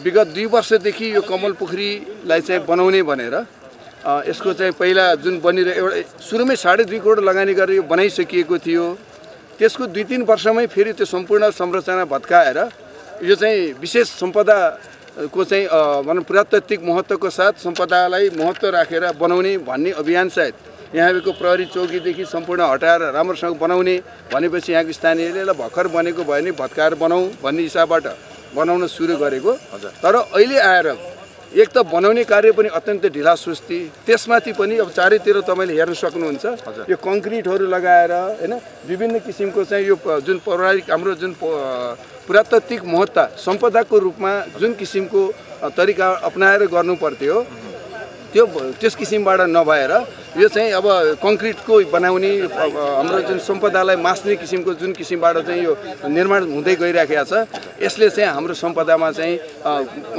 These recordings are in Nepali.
विगत दुई वर्षदेखि यो कमल पोखरीलाई चाहिँ बनाउने भनेर यसको चाहिँ पहिला जुन बनिरहेको एउटा सुरुमै साढे दुई करोड लगानी गरेर यो बनाइसकिएको थियो त्यसको दुई तिन वर्षमै फेरि त्यो सम्पूर्ण संरचना भत्काएर यो चाहिँ विशेष सम्पदा सम्पदाको चाहिँ भनौँ पुरातात्विक महत्त्वको साथ सम्पदालाई महत्त्व राखेर बनाउने भन्ने अभियान सायद यहाँको प्रहरी चौकीदेखि सम्पूर्ण हटाएर राम्रोसँग बनाउने भनेपछि यहाँको स्थानीयले ल भर्खर बनेको भयो भने भत्काएर बनाऊ भन्ने हिसाबबाट बनाउन सुरु गरेको। तर अहिले आएर एक त बनाउने कार्य पनि अत्यन्तै ढिला सुस्ती त्यसमाथि पनि अब चारैतिर तपाईँले हेर्न सक्नुहुन्छ। यो कङ्क्रिटहरू लगाएर होइन विभिन्न किसिमको चाहिँ यो जुन पौराणिक हाम्रो जुन पुरातात्विक महत्ता सम्पदाको रूपमा जुन किसिमको तरिका अप्नाएर गर्नु पर्थ्यो त्यो त्यस किसिमबाट नभएर यो चाहिँ अब कङ्क्रिटको बनाउने हाम्रो जुन सम्पदालाई मास्ने किसिमको जुन किसिमबाट चाहिँ यो निर्माण हुँदै गइराखेको छ यसले चाहिँ हाम्रो सम्पदामा चाहिँ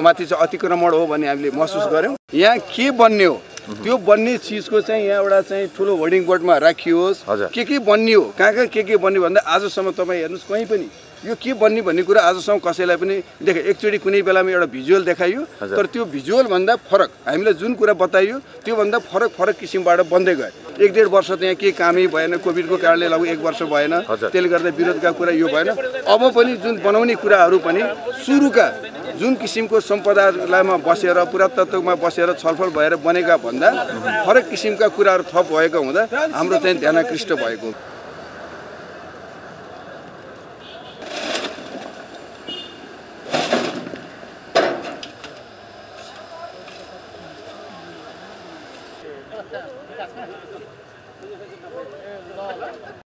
माथि चाहिँ अतिक्रमण हो भन्ने हामीले महसुस गऱ्यौँ। यहाँ के बन्ने हो त्यो बन्ने चिजको चाहिँ यहाँ एउटा चाहिँ ठुलो होर्डिङ बोर्डमा राखियोस्। के के बन्ने हो? कहाँ कहाँ के के बन्ने भन्दा आजसम्म तपाईँ हेर्नुहोस् कहीँ पनि। यो के बन्ने भन्ने कुरा आजसम्म कसैलाई पनि देख एकचोटि कुनै बेलामा एउटा भिजुअल देखाइयो। हजुर। तर त्यो भिजुअलभन्दा फरक हामीलाई जुन कुरा बताइयो त्योभन्दा फरक फरक किसिमबाट बन्दै गयो। एक डेढ वर्ष त यहाँ केही कामै भएन कोभिडको कारणले लगभग एक वर्ष भएन। त्यसले गर्दा विरोधका कुरा यो भएन। अब पनि जुन बनाउने कुराहरू पनि सुरुका जुन किसिमको सम्पदालाईमा बसेर पुरातत्वमा बसेर छलफल भएर बनेका भन्दा फरक किसिमका कुराहरू थप भएको हुँदा हाम्रो चाहिँ ध्यान आकृष्ट भएको